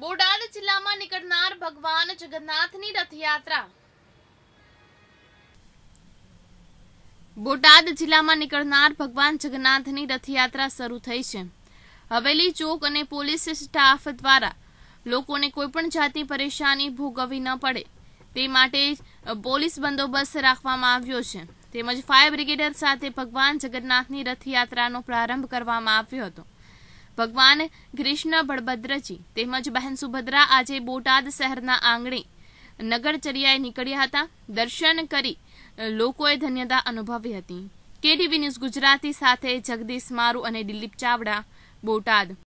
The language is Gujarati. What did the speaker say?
બોટાદ જિલ્લામાં નીકળનાર ભગવાન જગન્નાથની રથયાત્રા. બોટાદ જિલ્લામાં નીકળનાર ભગવાન જગન્નાથની રથયાત્રા શરૂ થઈ છે. હવેલી ચોક અને પોલીસ સ્ટાફ દ્વારા લોકોને કોઈપણ જાતની પરેશાની ભોગવવી ન પડે. તે માટે પોલીસ બંદોબસ્ત રાખવામાં આવ્યો છે. તેમજ ફાયર બ્રિગેડર સાથે ભગવાન જગન્નાથની રથયાત્રાનો પ્રારંભ કરવામાં આવ્યો હતો. ભગવાન કૃષ્ણ બળભદ્રજી તેમજ બહેન સુભદ્રા આજે બોટાદ શહેરના આંગણે નગરચર્યાએ નીકળ્યા હતા. દર્શન કરી લોકોએ ધન્યતા અનુભવી હતી. કેટીવી ન્યૂઝ ગુજરાતી સાથે જગદીશ મારુ અને દિલીપ ચાવડા, બોટાદ.